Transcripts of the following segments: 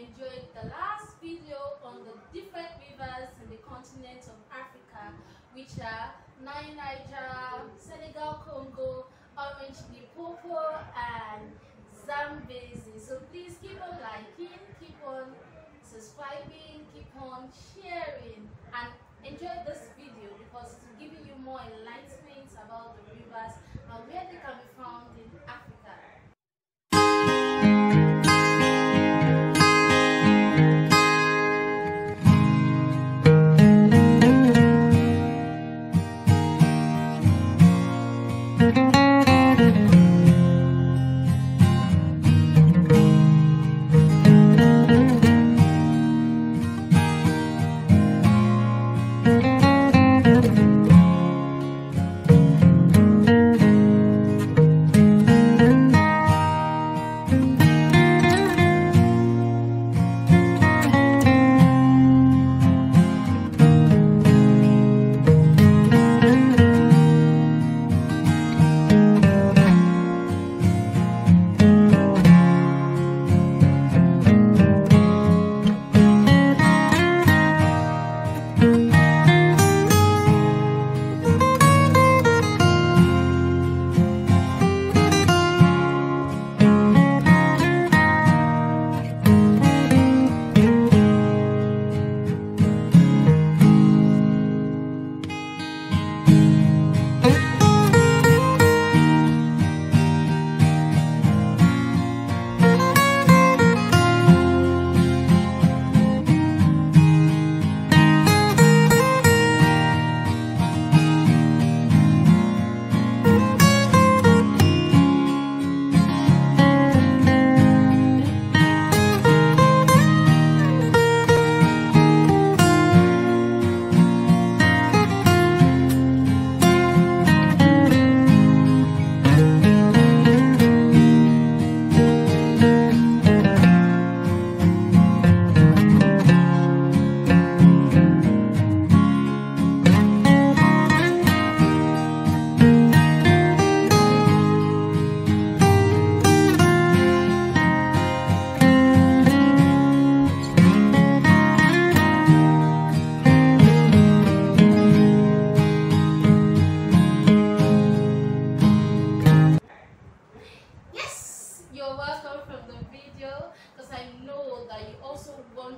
enjoyed the last video on the different rivers in the continent of Africa, which are Nile Niger, Senegal Congo, Orange Limpopo, and Zambezi. So please keep on liking, keep on subscribing, keep on sharing, and enjoy this video because it's giving you more enlightenment about the rivers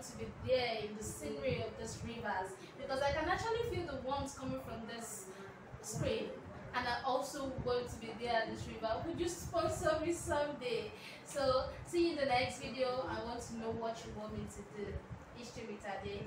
to be there in the scenery of these rivers because I can actually feel the warmth coming from this screen and I also want to be there at this river. Would you sponsor me someday? So see you in the next video. I want to know what you want me to do. History with Ade.